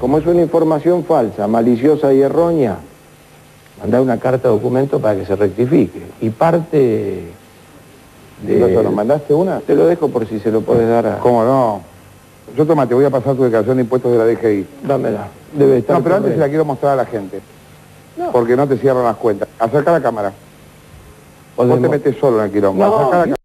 Como es una información falsa, maliciosa y errónea, mandá una carta de documento para que se rectifique. Y parte de... ¿No mandaste una? Te lo dejo por si se lo podés dar a... ¿Cómo no? Yo toma, te voy a pasar tu declaración de impuestos de la DGI. Dámela. Debe estar No, pero antes se la quiero mostrar a la gente. No. Porque no te cierran las cuentas. Acerca la cámara. Vos te metes solo en el quilombo. No, Acerca la